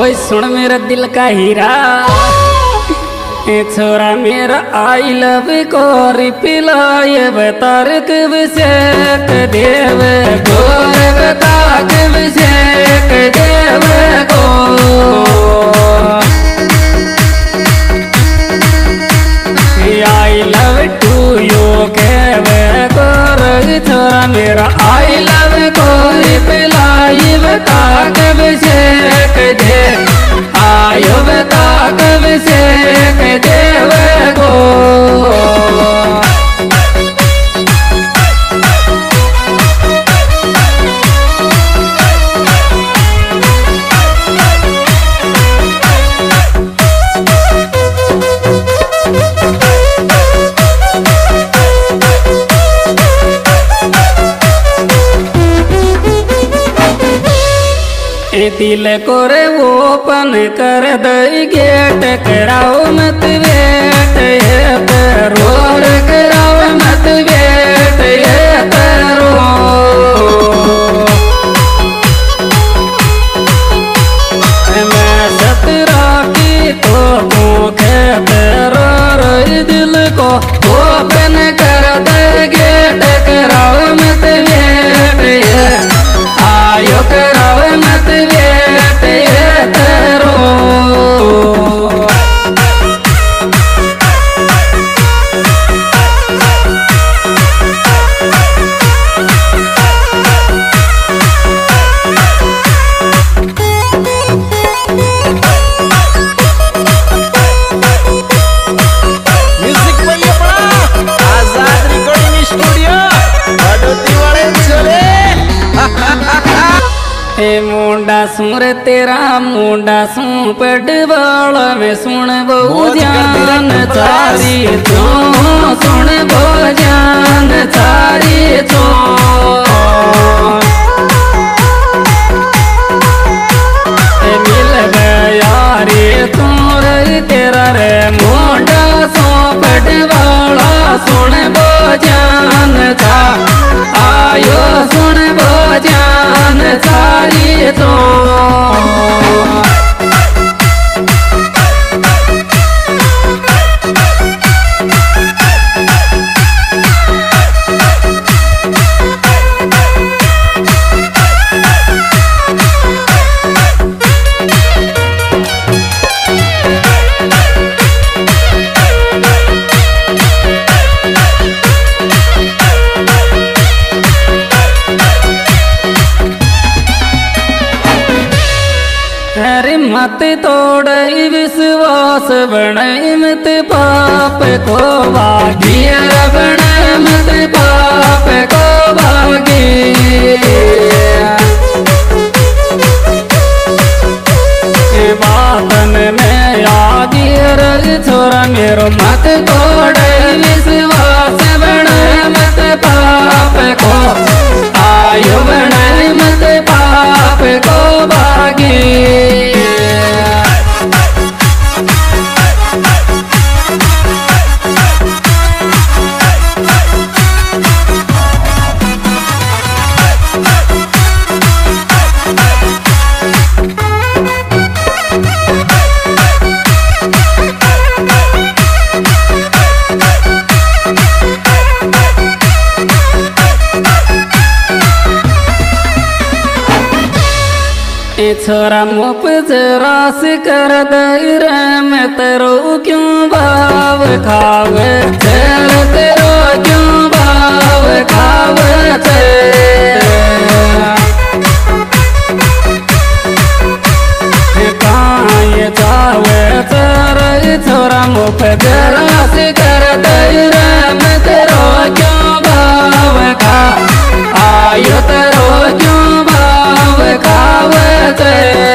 ओए सुन मेरा दिल का हीरा। ए छोरा मेरा आई लव को रिपिलाय बतार कब से देव गोर बता कब से देव को आई लव टू यू, केव गोर छोरा मेरा आई लव को रिपिलाय बता कब से yeah. म्युझिक सुर तेरा मुंडा सू पडवाल में सुन मौज जान तेरा तो सुन बहु जान चारी तो मिल गया रे तोर तेरा रे मुंडा सू पडवाला सुन जान अरे मत विश्वास बनई मत पाप को भागियर बणय मत पाप को भागी बातन में आगिर छोरा मेरो छोरा मुप रास कर दई रे, मैं तेरो क्यों भाव खावे? तेर तेरो क्यों भाव खावे? जावे तेर छोरा क्यों खा? आयो तेरो te